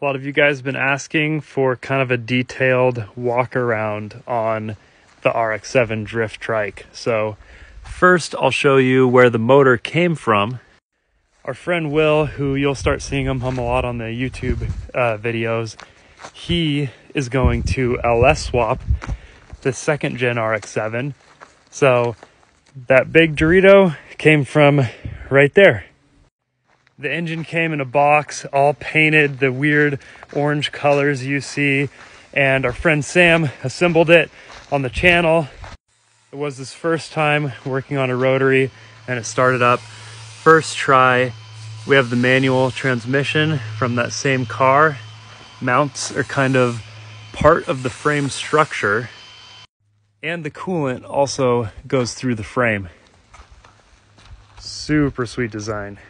A lot of you guys have been asking for kind of a detailed walk around on the RX-7 drift trike. So first I'll show you where the motor came from. Our friend Will, who you'll start seeing him hum a lot on the YouTube uh, videos, he is going to LS swap the second gen RX-7. So that big Dorito came from right there. The engine came in a box, all painted the weird orange colors you see, and our friend Sam assembled it on the channel. It was his first time working on a rotary, and it started up. First try, we have the manual transmission from that same car. Mounts are kind of part of the frame structure, and the coolant also goes through the frame. Super sweet design.